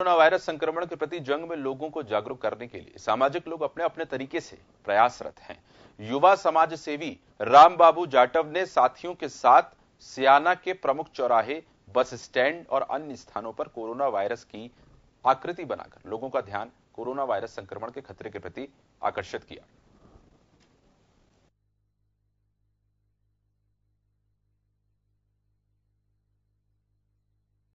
Corona virus संक्रमण के प्रति जंग में लोगों को जागरूक करने के लिए सामाजिक लोग अपने अपने तरीके से प्रयासरत हैं। युवा समाज सेवी राम बाबू जाटव ने साथियों के साथ सियाना के प्रमुख चौराहे, बस स्टैंड और अन्य स्थानों पर कोरोना वायरस की आकृति बनाकर लोगों का ध्यान कोरोना वायरस संक्रमण के खतरे के प्रति आकर्षित किया।